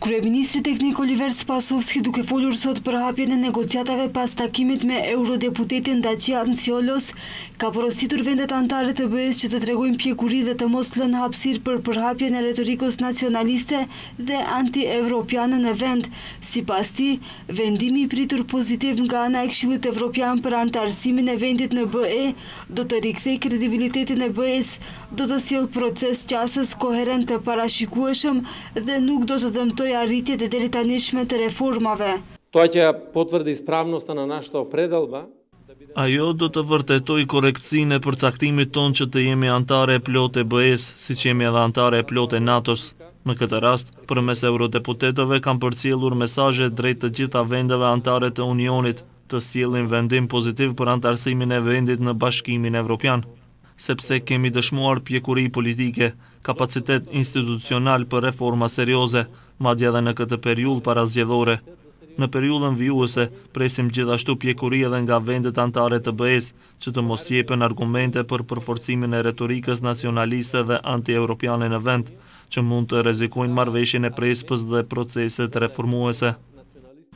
Kryeministri teknik Oliver Spasovski duke folur sot për hapjen e negociatave pas takimit me eurodeputetin Dacian Ciolos, ka porositur vendet anëtare të BE-së që të tregojnë pjekuri dhe të mos lënë hapësirë për përhapjen e retorikës nacionaliste dhe anti-evropiane në vend. Sipas tij, vendimi i pritur pozitiv nga ana e Këshillit Evropian për anëtarësimin e vendit në BE, Do të rikthejë kredibilitetin e BE-së, do të sjellë proces qasës koherent të parashikueshëm dhe nuk do të dëmtojë arritjet e deritanishme të reformave. Toa ja potvrdi ispravnosta na našata opredelba da bi. Ajo do të vërtetojë korrektësinë e përcaktimit tonë që të jemi anëtare e plotë e BE-së, siç jemi edhe anëtare e plotë e NATO-s. Në këtë rast, përmes eurodeputetëve kam përcjellur mesazhe drejt të gjitha vendeve anëtare të Unionit, të sjellin vendim pozitiv për anëtarësimin e vendit në Bashkimin Evropian, sepse kemi dëshmuar pjekuri politike, kapacitet institucional për reforma serioze, madje edhe në këtë periudhë parazgjedhore. Në periudhën vijuese, presim gjithashtu pjekuri edhe nga vendet anëtare të BE-së, që të mos jepen argumente për përforcimin e retorikës nacionaliste dhe antieuropiane në vend, që mund të rrezikojnë Marrëveshjen e Prespës dhe proceset reformuese.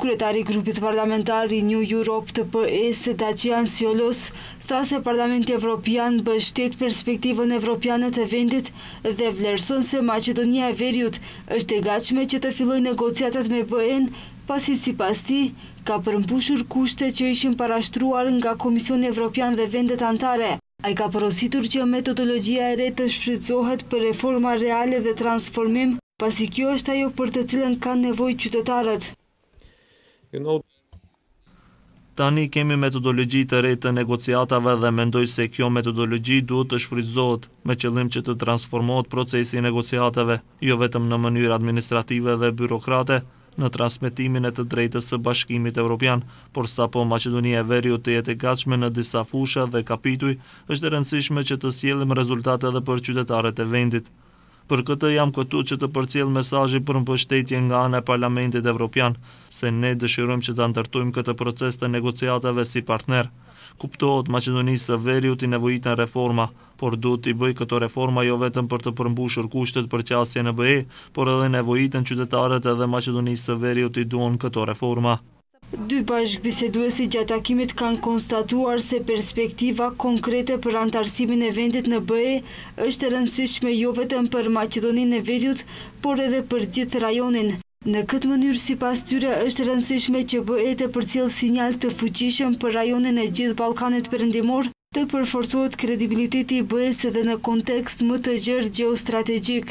Kryetari i Grupit Parlamentar Renew Europe të PE-së, Dacian Ciolos, tha se Parlamenti Evropian mbështet perspektivën evropiane të vendit dhe vlerëson se Maqedonia e Veriut është e gatshme që të fillojë negociatat me BE-në pasi sipas tij, ka përmbushur kushtet që ishin parashtruar nga Komisioni Evropian dhe vendet anëtare. Ai ka porositur që metodologjia e re të shfrytëzohet për reforma reale dhe transformim, pasi kjo është ajo për të cilën kanë nevojë qytetarët. Tani kemi metodologji të re të negociatave dhe mendoj se kjo metodologji duhet të shfrytëzohet, me qëllim që të transformohet procesi i negociatave. jo vetëm në mënyrë administrative dhe byrokrate, në transmetimin e të drejtës së Bashkimit Evropian, por sapo Maqedonia e Veriut të jetë e gatshme në disa fusha dhe kapituj, është e rëndësishme që të sjellim rezultate edhe për qytetarët e vendit. Për këtë jam këtu që të përcjell mesazhin për mbështetje nga ana e Parlamentit Evropian, se ne dëshirojmë që ta ndërtojmë këtë proces të negociatave si partner. Kuptohet, Maqedonisë së Veriut i nevojiten reforma, por duhet t'i bëjë këto reforma jo vetëm për të përmbushur kushtet për qasje në BE, por edhe nevojiten qytetarët edhe Maqedonisë së Veriut i duan këto reforma. Dy bashkëbiseduesit gjatë takimit kanë konstatuar se perspektiva konkrete për anëtarësimin e vendit në BE është e rëndësishme jo vetëm për Maqedoninë e Veriut, por edhe për gjithë rajonin. Në këtë mënyrë, sipas tyre, është e rëndësishme që BE të përcjellë sinjal të fuqishëm për rajonin e gjithë Ballkanit Perëndimor, Të përforcohet kredibiliteti i BE-së dhe në kontekst më të gjerë gjeostrategjik.